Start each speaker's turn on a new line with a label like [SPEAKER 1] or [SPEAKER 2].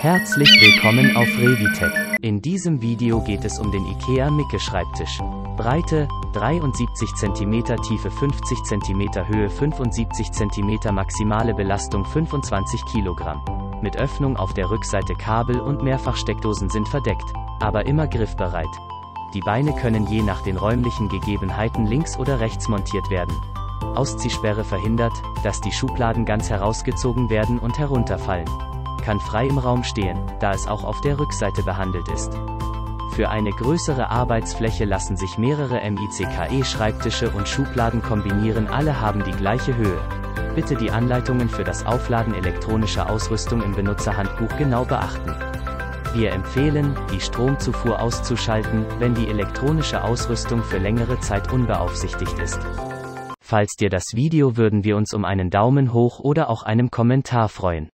[SPEAKER 1] Herzlich willkommen auf Revitech. In diesem Video geht es um den IKEA Micke Schreibtisch. Breite 73 cm, Tiefe 50 cm, Höhe 75 cm, maximale Belastung 25 kg. Mit Öffnung auf der Rückseite Kabel und Mehrfachsteckdosen sind verdeckt, aber immer griffbereit. Die Beine können je nach den räumlichen Gegebenheiten links oder rechts montiert werden. Ausziehsperre verhindert, dass die Schubladen ganz herausgezogen werden und herunterfallen kann frei im Raum stehen, da es auch auf der Rückseite behandelt ist. Für eine größere Arbeitsfläche lassen sich mehrere MICKE-Schreibtische und Schubladen kombinieren, alle haben die gleiche Höhe. Bitte die Anleitungen für das Aufladen elektronischer Ausrüstung im Benutzerhandbuch genau beachten. Wir empfehlen, die Stromzufuhr auszuschalten, wenn die elektronische Ausrüstung für längere Zeit unbeaufsichtigt ist. Falls dir das Video würden wir uns um einen Daumen hoch oder auch einem Kommentar freuen.